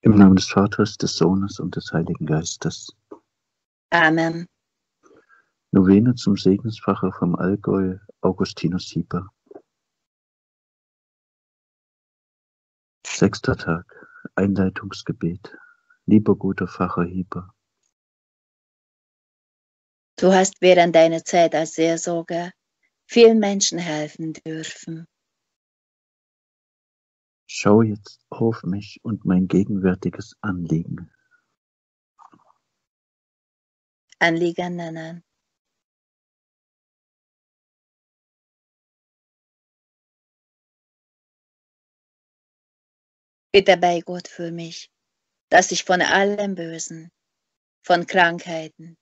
Im Namen des Vaters, des Sohnes und des Heiligen Geistes. Amen. Novene zum Segensfacher vom Allgäu, Augustinus Hieper. Sechster Tag, Einleitungsgebet. Lieber guter Pfarrer Hieper. Du hast während deiner Zeit als Seelsorger vielen Menschen helfen dürfen. Schau jetzt auf mich und mein gegenwärtiges Anliegen. Anliegen nennen. Bitte bei Gott für mich, dass ich von allem Bösen, von Krankheiten,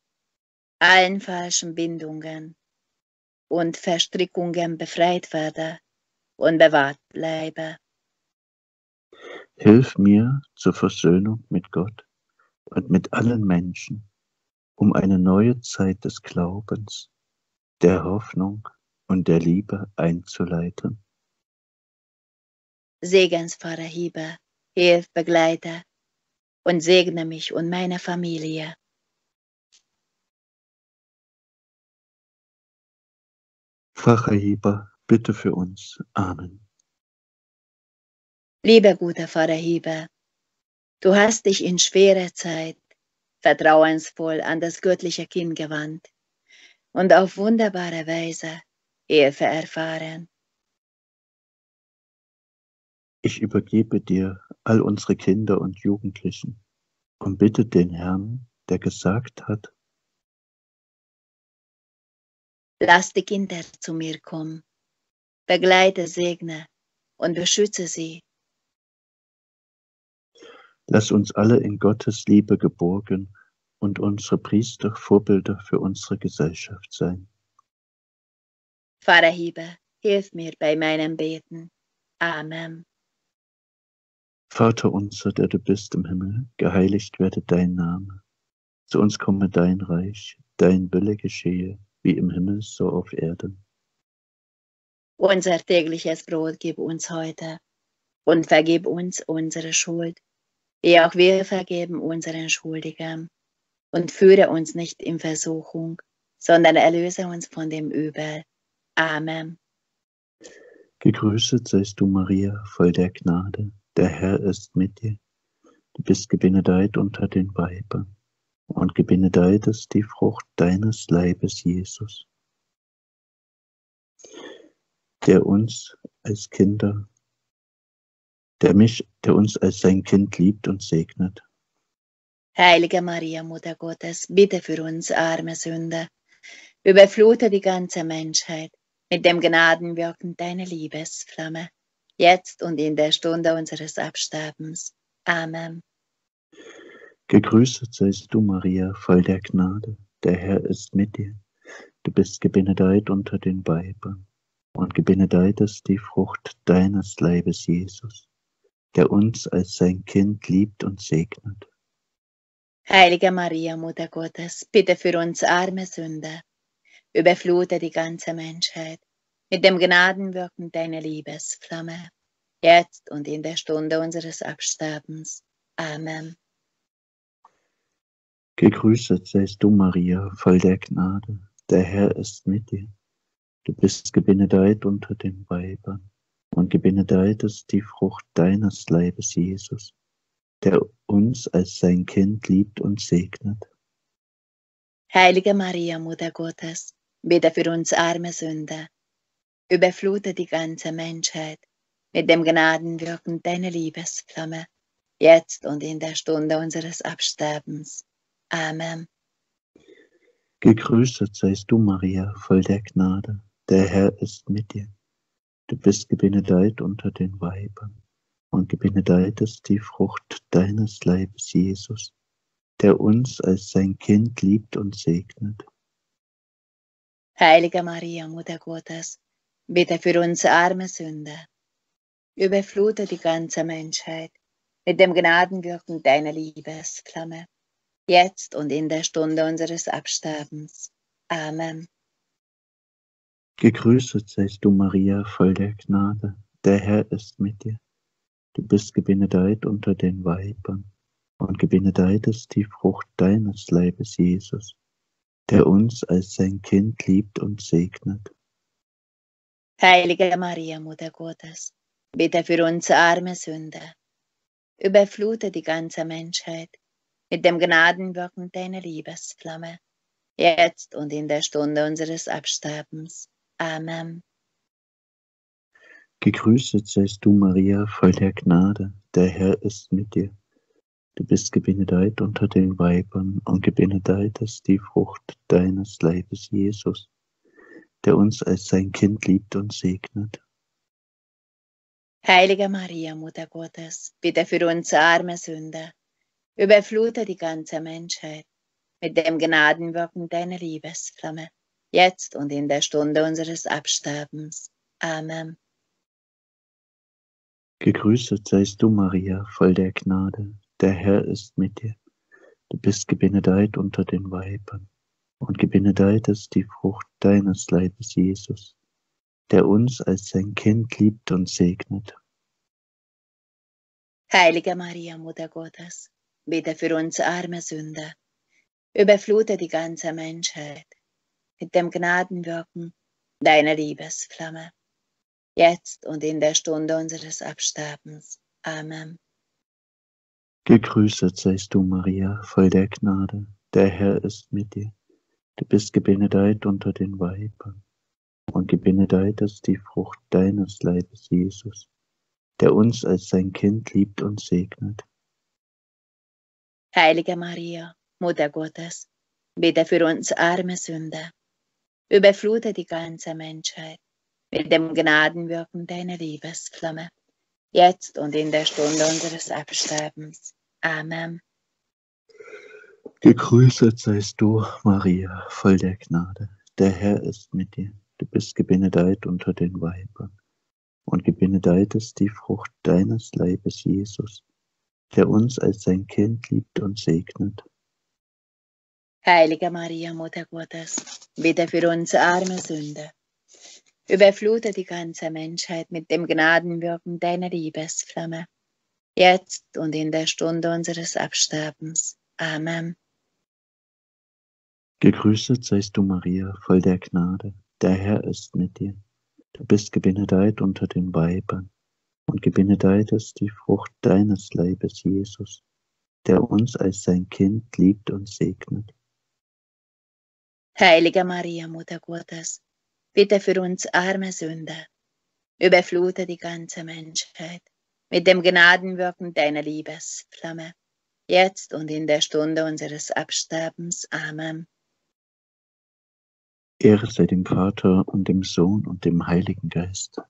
allen falschen Bindungen und Verstrickungen befreit werde und bewahrt bleibe. Hilf mir zur Versöhnung mit Gott und mit allen Menschen, um eine neue Zeit des Glaubens, der Hoffnung und der Liebe einzuleiten. Segensfahrer Hieber, hilf, begleite und segne mich und meine Familie. Pfarrer Hieber, bitte für uns. Amen. Lieber guter Pfarrer Hieber, du hast dich in schwerer Zeit vertrauensvoll an das göttliche Kind gewandt und auf wunderbare Weise Hilfe erfahren. Ich übergebe dir all unsere Kinder und Jugendlichen und bitte den Herrn, der gesagt hat, Lass die Kinder zu mir kommen, begleite, segne und beschütze sie Lass uns alle in Gottes Liebe geborgen und unsere Priester Vorbilder für unsere Gesellschaft sein. Pfarrer Hieber, hilf mir bei meinem Beten. Amen. Vater unser, der du bist im Himmel, geheiligt werde dein Name. Zu uns komme dein Reich, dein Wille geschehe, wie im Himmel so auf Erden. Unser tägliches Brot gib uns heute und vergib uns unsere Schuld, wie auch wir vergeben unseren Schuldigern. Und führe uns nicht in Versuchung, sondern erlöse uns von dem Übel. Amen. Gegrüßet seist du, Maria, voll der Gnade. Der Herr ist mit dir. Du bist gebenedeit unter den Weibern. Und gebenedeit ist die Frucht deines Leibes, Jesus, der uns als Kinder der mich, der uns als sein Kind liebt und segnet. Heilige Maria, Mutter Gottes, bitte für uns arme Sünder, überflute die ganze Menschheit mit dem Gnadenwirken deiner Liebesflamme, jetzt und in der Stunde unseres Absterbens. Amen. Gegrüßet seist du, Maria, voll der Gnade, der Herr ist mit dir. Du bist gebenedeit unter den Weibern, und gebenedeit ist die Frucht deines Leibes, Jesus der uns als sein Kind liebt und segnet. Heilige Maria, Mutter Gottes, bitte für uns arme Sünder, überflute die ganze Menschheit mit dem Gnadenwirken deiner Liebesflamme, jetzt und in der Stunde unseres Absterbens. Amen. Gegrüßet seist du, Maria, voll der Gnade, der Herr ist mit dir. Du bist gebenedeit unter den Weibern und gebenedeit ist die Frucht deines Leibes, Jesus, der uns als sein Kind liebt und segnet. Heilige Maria, Mutter Gottes, bitte für uns arme Sünder, überflute die ganze Menschheit mit dem Gnadenwirken deiner Liebesflamme, jetzt und in der Stunde unseres Absterbens. Amen. Gegrüßet seist du, Maria, voll der Gnade, der Herr ist mit dir. Du bist gebenedeit unter den Weibern und gebenedeit ist die Frucht deines Leibes, Jesus, der uns als sein Kind liebt und segnet. Heilige Maria, Mutter Gottes, bitte für uns arme Sünder, überflute die ganze Menschheit mit dem Gnadenwirken deiner Liebesflamme, jetzt und in der Stunde unseres Absterbens. Amen. Gegrüßet seist du, Maria, voll der Gnade, der Herr ist mit dir. Du bist gebenedeit unter den Weibern und gebenedeit ist die Frucht deines Leibes, Jesus, der uns als sein Kind liebt und segnet. Heilige Maria, Mutter Gottes, bitte für uns arme Sünder. Überflute die ganze Menschheit mit dem Gnadenwirken deiner Liebesflamme, jetzt und in der Stunde unseres Absterbens. Amen. Gegrüßet seist du, Maria, voll der Gnade, der Herr ist mit dir. Du bist gebenedeit unter den Weibern und gebenedeit ist die Frucht deines Leibes, Jesus, der uns als sein Kind liebt und segnet. Heilige Maria, Mutter Gottes, bitte für uns arme Sünder, überflute die ganze Menschheit mit dem Gnadenwirken deiner Liebesflamme, jetzt und in der Stunde unseres Absterbens. Amen. Gegrüßet seist du, Maria, voll der Gnade, der Herr ist mit dir. Du bist gebenedeit unter den Weibern, und gebenedeit ist die Frucht deines Leibes, Jesus, der uns als sein Kind liebt und segnet. Heilige Maria, Mutter Gottes, bitte für uns arme Sünder, überflute die ganze Menschheit mit dem Gnadenwirken deiner Liebesflamme jetzt und in der Stunde unseres Absterbens. Amen. Gegrüßet seist du, Maria, voll der Gnade, der Herr ist mit dir. Du bist gebenedeit unter den Weibern, und gebenedeit ist die Frucht deines Leibes, Jesus, der uns als sein Kind liebt und segnet. Heilige Maria, Mutter Gottes, bitte für uns arme Sünder, überflute die ganze Menschheit mit dem Gnadenwirken deiner Liebesflamme, jetzt und in der Stunde unseres Absterbens. Amen. Gegrüßet seist du, Maria, voll der Gnade. Der Herr ist mit dir. Du bist gebenedeit unter den Weibern. Und gebenedeit ist die Frucht deines Leibes, Jesus, der uns als sein Kind liebt und segnet. Heilige Maria, Mutter Gottes, bitte für uns arme Sünder Überflute die ganze Menschheit mit dem Gnadenwirken deiner Liebesflamme, jetzt und in der Stunde unseres Absterbens. Amen. Gegrüßet seist du, Maria, voll der Gnade. Der Herr ist mit dir. Du bist gebenedeit unter den Weibern, und gebenedeit ist die Frucht deines Leibes, Jesus, der uns als sein Kind liebt und segnet. Heilige Maria, Mutter Gottes, bitte für uns arme Sünder, überflute die ganze Menschheit mit dem Gnadenwirken deiner Liebesflamme, jetzt und in der Stunde unseres Absterbens. Amen. Ehre sei dem Vater und dem Sohn und dem Heiligen Geist.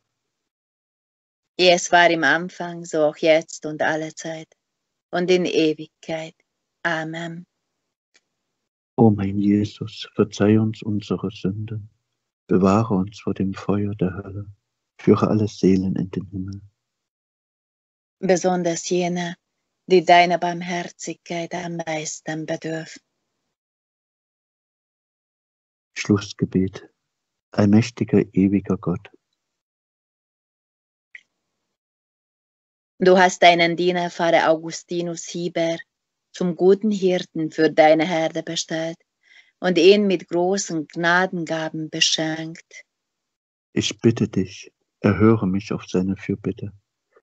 Wie es war im Anfang, so auch jetzt und alle Zeit und in Ewigkeit. Amen. O mein Jesus, verzeih uns unsere Sünden Bewahre uns vor dem Feuer der Hölle. Führe alle Seelen in den Himmel. Besonders jene, die deiner Barmherzigkeit am meisten bedürfen. Schlussgebet. Allmächtiger, ewiger Gott. Du hast deinen Diener Pfarrer Augustinus Hieber zum guten Hirten für deine Herde bestellt und ihn mit großen Gnadengaben beschenkt. Ich bitte dich, erhöre mich auf seine Fürbitte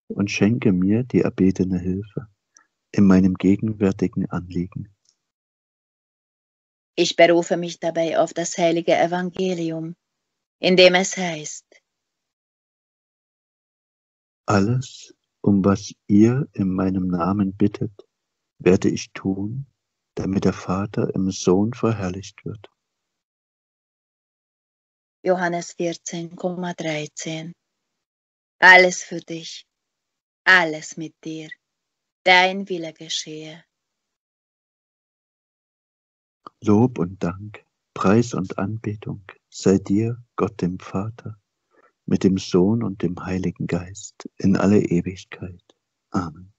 und schenke mir die erbetene Hilfe in meinem gegenwärtigen Anliegen. Ich berufe mich dabei auf das heilige Evangelium, in dem es heißt, alles, um was ihr in meinem Namen bittet, werde ich tun, damit der Vater im Sohn verherrlicht wird. Johannes 14,13 Alles für dich, alles mit dir, dein Wille geschehe. Lob und Dank, Preis und Anbetung sei dir, Gott dem Vater, mit dem Sohn und dem Heiligen Geist in alle Ewigkeit. Amen.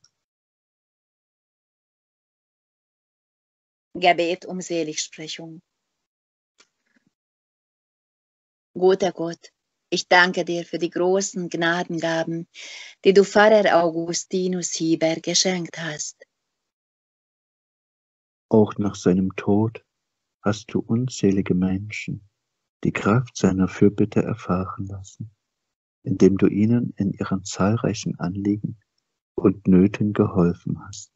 Gebet um Seligsprechung. Guter Gott, Ich danke dir für die großen Gnadengaben, die du Pfarrer Augustinus Hieber geschenkt hast. Auch nach seinem Tod hast du unzählige Menschen die Kraft seiner Fürbitte erfahren lassen, indem du ihnen in ihren zahlreichen Anliegen und Nöten geholfen hast.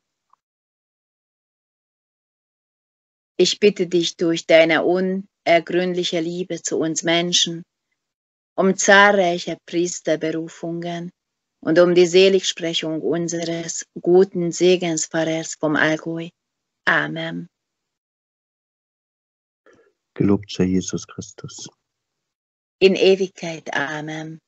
Ich bitte dich durch deine unergründliche Liebe zu uns Menschen, um zahlreiche Priesterberufungen und um die Seligsprechung unseres guten Segenspfarrers vom Allgäu. Amen. Gelobt sei Jesus Christus. In Ewigkeit. Amen.